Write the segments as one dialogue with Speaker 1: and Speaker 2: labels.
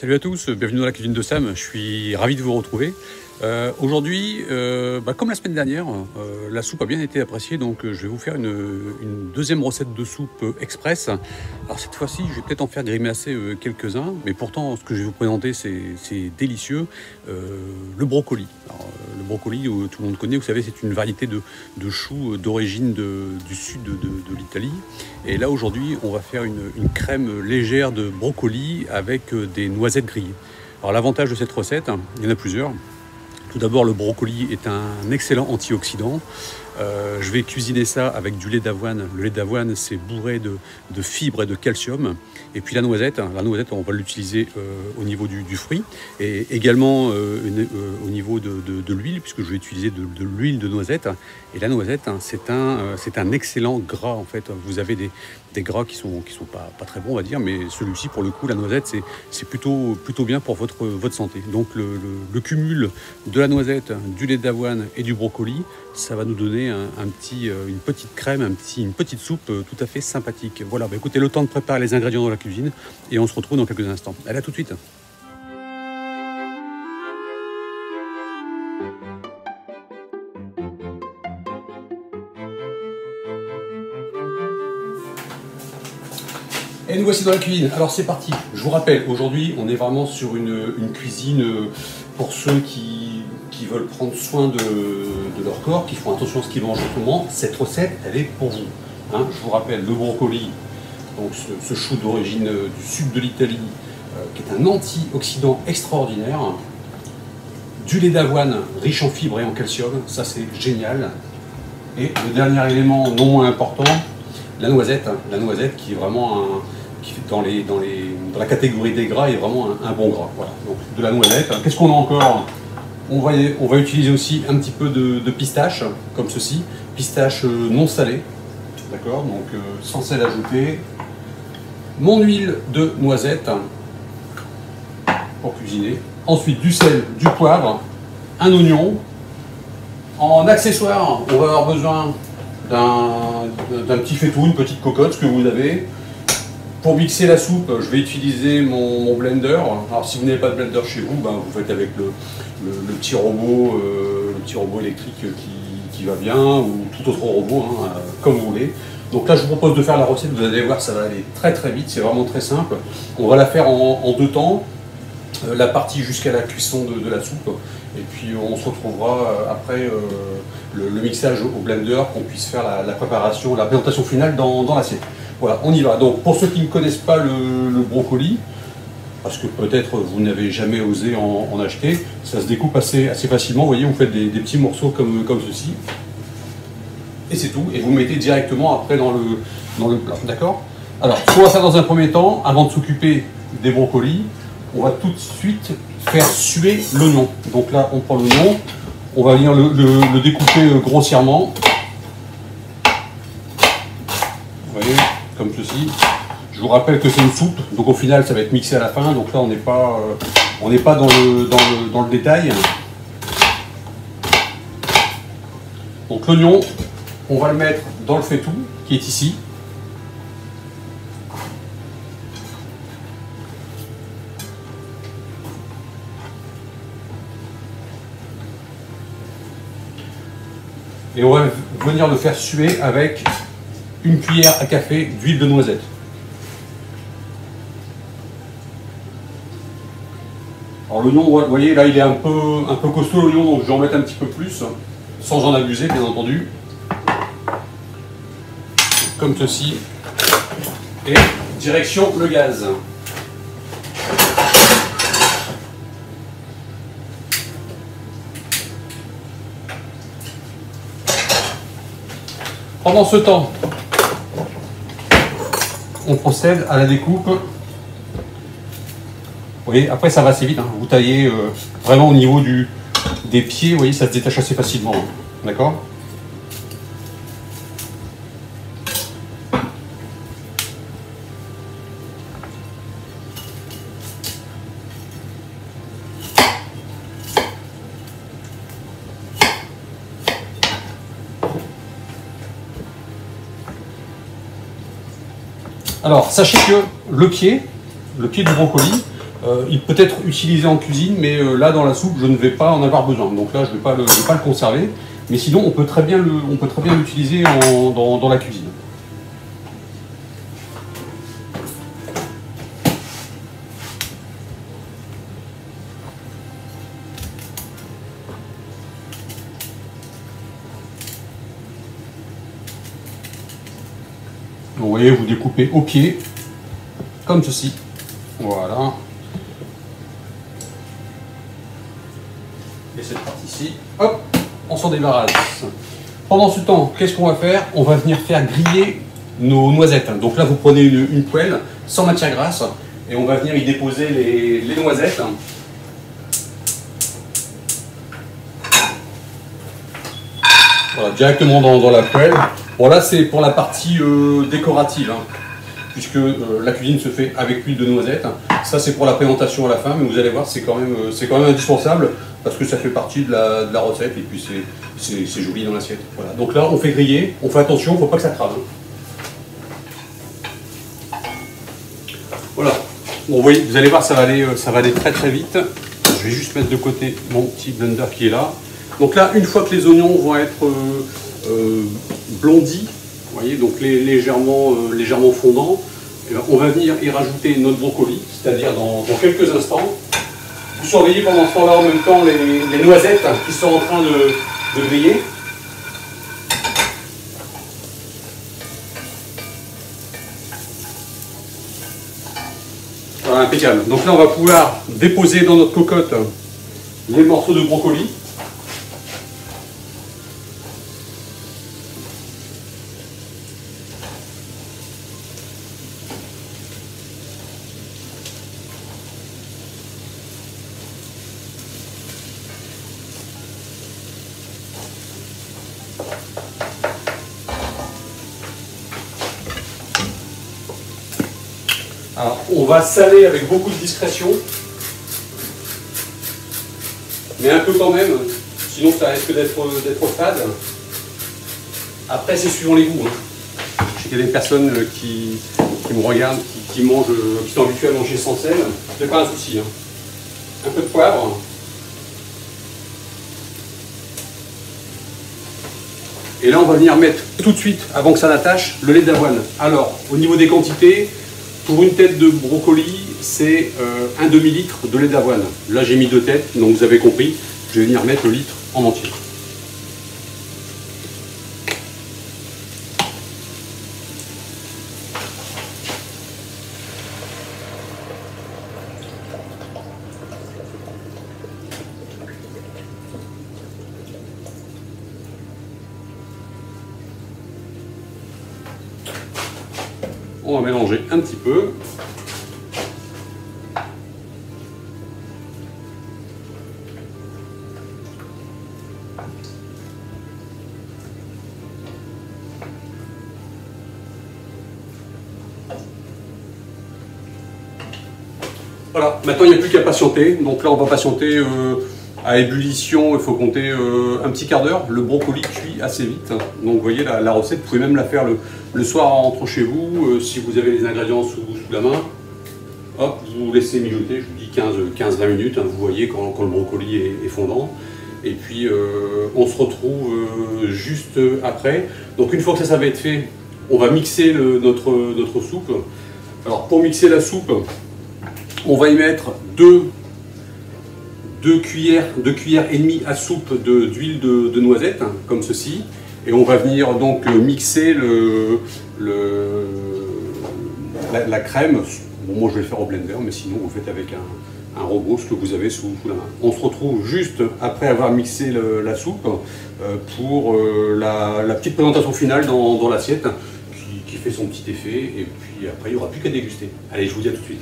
Speaker 1: Salut à tous, bienvenue dans la cuisine de Sam, je suis ravi de vous retrouver. Euh, Aujourd'hui, euh, bah, comme la semaine dernière, euh, la soupe a bien été appréciée, donc je vais vous faire une, deuxième recette de soupe express. Alors cette fois-ci, je vais peut-être en faire grimacer quelques-uns, mais pourtant ce que je vais vous présenter, c'est délicieux. Le brocoli. Le brocoli, tout le monde connaît, vous savez, c'est une variété de, de choux d'origine du sud de, l'Italie. Et là, aujourd'hui, on va faire une, crème légère de brocoli avec des noisettes grillées. Alors l'avantage de cette recette, hein, il y en a plusieurs. Tout d'abord, le brocoli est un excellent antioxydant. Euh, je vais cuisiner ça avec du lait d'avoine. Le lait d'avoine, c'est bourré de, fibres et de calcium. Et puis la noisette, hein, la noisette, on va l'utiliser euh, au niveau du, fruit et également euh, au niveau de, l'huile, puisque je vais utiliser de, l'huile de noisette. Et la noisette, hein, c'est un, c'est un excellent gras en fait. Vous avez des, gras qui sont, qui sont pas, très bons, on va dire, mais celui-ci, pour le coup, la noisette, c'est, plutôt, plutôt bien pour votre, votre santé. Donc le cumul de la noisette, du lait d'avoine et du brocoli, ça va nous donner un, petit, euh, une petite crème, un petit, une petite soupe euh, tout à fait sympathique. Voilà, bah écoutez, le temps de préparer les ingrédients dans la cuisine et on se retrouve dans quelques instants. Allez, à tout de suite. Voici dans la cuisine. Alors c'est parti. Je vous rappelle, aujourd'hui, on est vraiment sur une, cuisine euh, pour ceux qui, qui veulent prendre soin de, de leur corps, qui font attention à ce qu'ils mangent en ce moment. Cette recette, elle est pour vous. Hein, je vous rappelle, le brocoli, donc ce, ce chou d'origine euh, du sud de l'Italie, euh, qui est un antioxydant extraordinaire. Du lait d'avoine riche en fibres et en calcium, ça c'est génial. Et le dernier élément non moins important, la noisette, hein, la noisette qui est vraiment un, qui dans, dans, la catégorie des gras est vraiment un, bon gras. Voilà. Donc de la noisette. Qu'est-ce qu'on a encore? On va, utiliser aussi un petit peu de, pistache, comme ceci, pistache euh, non salée, d'accord, donc euh, sans sel ajouté. Mon huile de noisette pour cuisiner. Ensuite du sel, du poivre, un oignon. En accessoire, on va avoir besoin d'un petit faitout, une petite cocotte, ce que vous avez. Pour mixer la soupe, je vais utiliser mon, blender. Alors si vous n'avez pas de blender chez vous, ben, vous faites avec le, petit robot, euh, le petit robot électrique qui, va bien, ou tout autre robot, hein, euh, comme vous voulez. Donc là, je vous propose de faire la recette. Vous allez voir, ça va aller très très vite. C'est vraiment très simple. On va la faire en, deux temps. Euh, la partie jusqu'à la cuisson de, la soupe. Et puis on se retrouvera après le, mixage au blender, qu'on puisse faire la, la préparation, la présentation finale dans, dans l'assiette. Voilà, on y va. Donc pour ceux qui ne connaissent pas le, brocoli, parce que peut-être vous n'avez jamais osé en, acheter, ça se découpe assez, assez facilement. Vous voyez, vous faites des, petits morceaux comme, comme ceci. Et c'est tout. Et vous mettez directement après dans le, dans le plat. D'accord? Alors, ce qu'on va faire dans un premier temps, avant de s'occuper des brocolis, on va tout de suite faire suer l'oignon. Donc là, on prend l'oignon, on va venir le découper euh, grossièrement. Vous voyez, comme ceci. Je vous rappelle que c'est une soupe, donc au final, ça va être mixé à la fin. Donc là, on n'est pas, euh, on n'est pas dans le, dans, le, dans le détail. Donc l'oignon, on va le mettre dans le faitout qui est ici. Et on va venir le faire suer avec une cuillère à café d'huile de noisette. Alors l'oignon, vous voyez là il est un peu, un peu costaud l'oignon, donc je vais en mettre un petit peu plus, sans en abuser bien entendu. Comme ceci. Et direction le gaz. Pendant ce temps, on procède à la découpe. Vous voyez, après ça va assez vite. hein. Vous taillez euh, vraiment au niveau des pieds, vous voyez, ça se détache assez facilement. hein. D'accord? Alors, sachez que le pied, le pied du brocoli, Euh, il peut être utilisé en cuisine, mais euh, là dans la soupe, je ne vais pas en avoir besoin. Donc là, je ne vais, pas le- conserver. Mais sinon, on peut très bien l'utiliser dans la cuisine. Vous découpez au pied, comme ceci. Voilà. Et cette partie-ci, hop, on s'en débarrasse. Pendant ce temps, qu'est-ce qu'on va faire? On va venir faire griller nos noisettes. Donc là, vous prenez une, poêle sans matière grasse et on va venir y déposer les, noisettes. Voilà, directement dans la poêle. Bon là, c'est pour la partie euh, décorative. hein puisque euh, la cuisine se fait avec l'huile de noisette. Ça, c'est pour la présentation à la fin, mais vous allez voir, c'est quand, même, euh, quand même indispensable parce que ça fait partie de la, recette et puis c'est, joli dans l'assiette. Voilà. Donc là, on fait griller, on fait attention, faut pas que ça crame. hein. Voilà. Bon, vous, voyez, vous allez voir, ça va, aller, euh, ça va aller très très vite. Je vais juste mettre de côté mon petit blender qui est là. Donc là, une fois que les oignons vont être blondis, vous voyez, donc légèrement, euh, légèrement fondants, eh ben, on va venir y rajouter notre brocoli, c'est-à-dire dans, quelques instants. Vous surveillez pendant ce temps-là en même temps les, noisettes qui sont en train de, de griller. Voilà, impeccable. Donc là, on va pouvoir déposer dans notre cocotte les morceaux de brocoli. Alors, on va saler avec beaucoup de discrétion, mais un peu quand même, sinon ça risque d'être d'être fade. Après, c'est suivant les goûts. hein. Y a des personnes euh, qui, qui me regardent, qui, qui mangent, euh, qui sont habituées à manger sans sel. C'est pas un souci. hein. Un peu de poivre. Et là, on va venir mettre tout de suite, avant que ça n'attache, le lait d'avoine. Alors, au niveau des quantités, pour une tête de brocoli, c'est euh, un demi-litre de lait d'avoine. Là, j'ai mis deux têtes, donc vous avez compris, je vais venir mettre le litre en entier. On va mélanger un petit peu. Voilà, maintenant il n'y a plus qu'à patienter. Donc là on va patienter euh, à ébullition, il faut compter euh, un petit quart d'heure. Le brocoli cuit assez vite. Donc vous voyez la, recette, vous pouvez même la faire le, le soir en rentrant chez vous, euh, si vous avez les ingrédients sous, sous la main. Hop, vous laissez mijoter, je vous dis 15-20 minutes, hein, vous voyez quand, quand le brocoli est, fondant. Et puis euh, on se retrouve juste après. Donc une fois que ça, ça va être fait, on va mixer notre, notre soupe. Alors pour mixer la soupe, on va y mettre deux, deux cuillères, cuillères et demie à soupe d'huile de, de noisette, hein, comme ceci. Et on va venir donc euh, mixer le, la, crème. Bon, moi je vais le faire au blender, mais sinon vous faites avec un, un robot ce que vous avez sous, la main. On se retrouve juste après avoir mixé la soupe euh, pour euh, la, petite présentation finale dans, dans l'assiette qui, qui fait son petit effet. Et puis après il n'y aura plus qu'à déguster. Allez, je vous dis à tout de suite.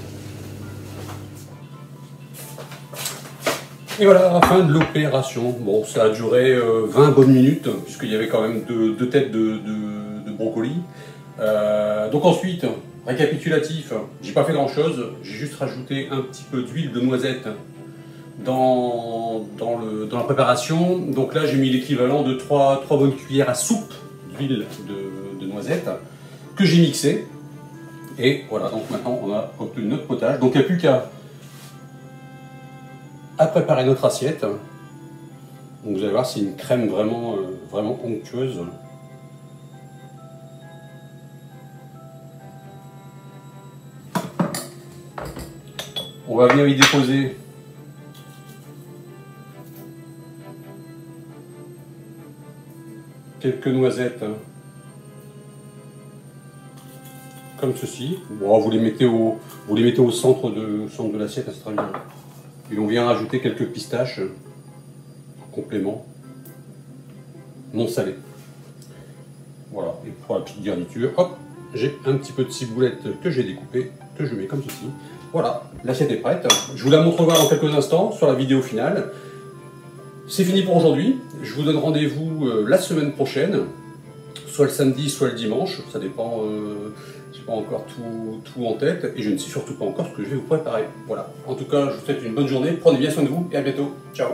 Speaker 1: Et voilà, fin de l'opération. Bon, ça a duré euh, 20 bonnes minutes, puisqu'il y avait quand même deux, têtes de, brocoli. Euh, donc ensuite, récapitulatif, j'ai pas fait grand chose, j'ai juste rajouté un petit peu d'huile de noisette dans, dans, la préparation. Donc là, j'ai mis l'équivalent de 3, bonnes cuillères à soupe d'huile de, de noisette que j'ai mixé. Et voilà, donc maintenant on a obtenu notre potage. Donc il n'y a plus qu'à à préparer notre assiette. Donc vous allez voir, c'est une crème vraiment, euh, vraiment onctueuse. On va venir y déposer quelques noisettes comme ceci. Bon, vous les mettez au, vous les mettez au centre de, centre de l'assiette, c'est très bien. Et on vient rajouter quelques pistaches en complément, non salé. Voilà, et pour la petite garniture, hop, j'ai un petit peu de ciboulette que j'ai découpé, que je mets comme ceci. Voilà, l'assiette est prête. Je vous la montrerai dans quelques instants sur la vidéo finale. C'est fini pour aujourd'hui. Je vous donne rendez-vous euh, la semaine prochaine, soit le samedi, soit le dimanche. Ça dépend. Euh, je n'ai pas encore tout, tout, en tête et je ne sais surtout pas encore ce que je vais vous préparer. Voilà. En tout cas, je vous souhaite une bonne journée. Prenez bien soin de vous et à bientôt. Ciao